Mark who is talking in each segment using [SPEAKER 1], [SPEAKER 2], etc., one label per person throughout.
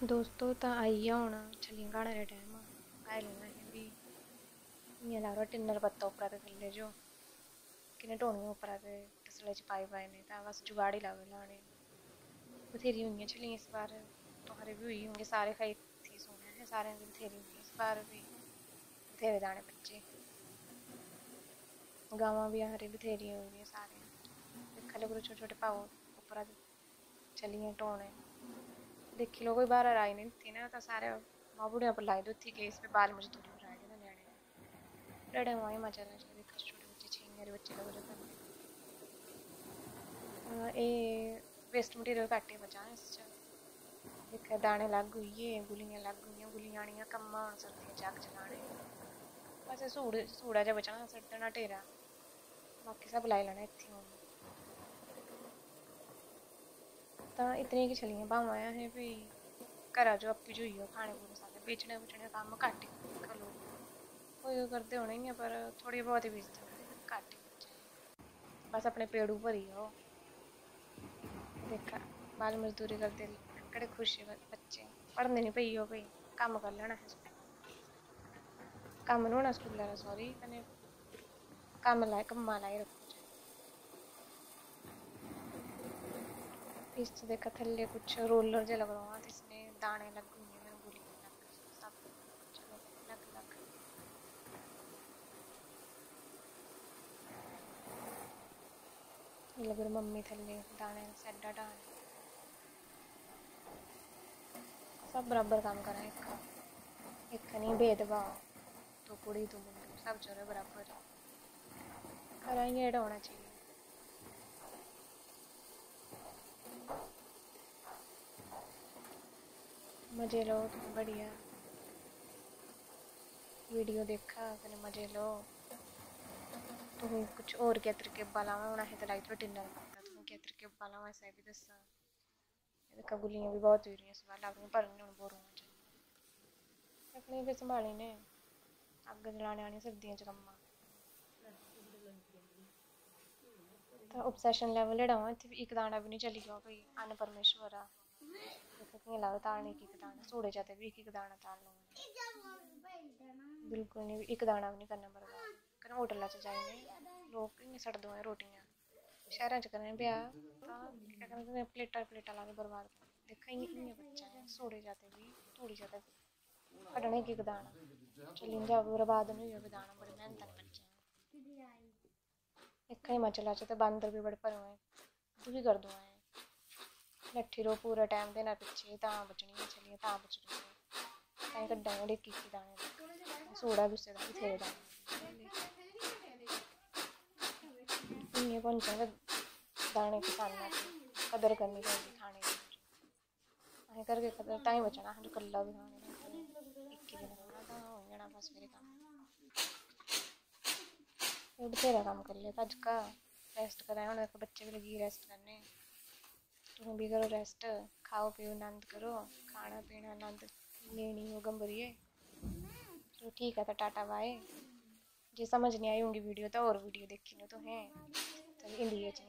[SPEAKER 1] दोस्तों तो आई गया होना, चली गाने का टाइम खाई लैना भी फ्ही इ'यां लाओ टिन्नर पत्ता उप्परा ते थल्लै जो। कि ढोनियाँ उप्परा ते तसले च पाए पाई ने तो बस जुगाड़ ही लगे लाने। बथेरी हुई चलियाँ इस बार। तुम्हारे भी हुई होंगे, सारे खाई थी सोने हैं सारे की बथेरी हुई इस बार भी बथेरे दाने बच्चे गाव भी हरे बथेरी हो गई सारे खाले कोला छोटे छोटे पाओ उप्परा चलियाँ ढोने देखी कोई बाहर आई नहीं, थी ना तो सारे माँ बुढ़िया पर लाई दो थी कि इस पे बाल मजदूरी पर आए ना न्याणे लड़े वहीं मज़ा ना चले देखा छोटे बच्चे छीन मेरे बच्चे जो करने। ए वेस्ट मटीरियल घट ही बचा इस च एक दाने लग हुई है, गुलियाँ लग हुई गुलियाँ आनियाँ, कम्मा हूँ सर्दियाँ जग चलाने बस सूड़ सूड़ा जा बचना सड़ देना ढेरा बाकी सब लाई लैना, इत्थे हूँ ਤਾਂ ਇਤਨੀਆਂ ਕਿ ਛਲੀਆਂ ਭਾਵਾਂ ਆ ਹੈ ਵੀ ਘਰਾਂ ਜੋ ਆਪੀ ਜੋ ਹੀ ਹੋ ਖਾਣੇ ਪੂਰੇ ਸਾਰੇ ਵੇਚਣੇ ਵੇਚਣੇ ਕੰਮ ਘੱਟ ਹੀ ਕਰ ਲੋ ਕੋਈ ਕਰਦੇ ਹੋਣੇ ਹੀ ਆ ਪਰ ਥੋੜੀ ਬਹੁਤ ਹੀ ਵੇਚਦੇ ਹੋਣੇ ਘੱਟ ਹੀ ਬਸ ਆਪਣੇ ਪੇੜੂ ਭਰੀ ਹੋ ਦੇਖਾ ਬਾਲ ਮਜ਼ਦੂਰੀ ਕਰਦੇ ਕਿਹੜੇ ਖੁਸ਼ੀ ਬੱਚੇ ਪੜ੍ਹਦੇ ਨਹੀਂ ਪਈ ਹੋ ਕੋਈ ਕੰਮ ਕਰ ਲੈਣਾ ਹੈ ਕੰਮ ਨੂੰ ਨਾ ਸਕੂਲਾਂ ਦਾ ਸੌਰੀ ਕਨੇ ਕੰਮ ਲਾਇ ਕੰਮਾਂ ਲਾਇ ਰੱਖੋ इस देखा थल्ले कुछ रोलर जो लग रहा था इसमें दाने लग हुए हैं गुली लग सब चलो, लग लग। लग रहा मम्मी थल्ले दाने, सैडा डाने सब बराबर काम करा एक एक नहीं, भेदभाव। तो कुड़ी तो मुंडू सब चलो बराबर। करा ही होना चाहिए। मज़े लो तुम बढ़िया वीडियो देखा कने मज़े लो। तुम कुछ और क्या तरीके बालावा होना है तो लाइट तो डिनर करता तुम क्या तरीके बालावा ऐसा भी दसा। देखा गुलियाँ भी बहुत हुई रही सवाल लग रही पर हूँ बोर होना चाहिए। अपने भी संभाले ने। अग जलाने आनी सर्दियों च कम्मा तो ऑब्सैशन लेवल जेड़ा इत्थै एक दाना भी नहीं चली गया कोई अन्न परमेश्वर आ कियाँ लगदा तालने इक इक दाना सूड़े चा भी इक इक दाना तालना बिल्कुल नहीं इक दाना भी नहीं करना बर्बाद कन्नै होटल च जाइने लोग इ'यां सड़दे ऐ रोटियाँ शैह्रें च करने ब्याह तां केह् करदे प्लेटां प्लेटां ला के बर्बाद करदे दिक्खा इ'यां इ'यां बच्चा ऐ सूड़े जाते भी धूड़ी जाते कड्ढना इक इक दाना चली जा बर्बाद नहीं होई दाना बड़ी मेहनत ने बच्चे इक हिमाचल च ते बांदर भी बड़े भरे दुखी कर दो ऐ नट्ठी रहो पूरा टाइम देना पिच्छे तां बचनियाँ चलिए तां बचनी तां कड्ढा जेह्ड़े की दाने सोड़ा गुस्से दा बथेरे दाने इ'यां पौंचे दाने किसानां कदर करनी पौंदी खाने दी असें करगे कदर तां ही बचना असें कल्ला बी खाने इक्की दिन खाना तां होई जाना बस मेरे कम्म बथेरा कम्म करी लेआ अज्ज का रेस्ट कराया हून बच्चे भी लगी रेस्ट करने तुम भी करो रेस्ट खाओ पियो आनंद करो खाना पीना आनंद लेनी हो गंभरिए तो ठीक है तो टाटा बाय जो समझ नहीं आई होंगी वीडियो तो और वीडियो देखी लो तो हैं तो हिंदी च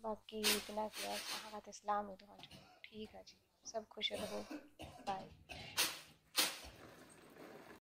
[SPEAKER 1] बाकी इतना क्या सलाम ही तो ठीक है जी सब खुश रहो बाय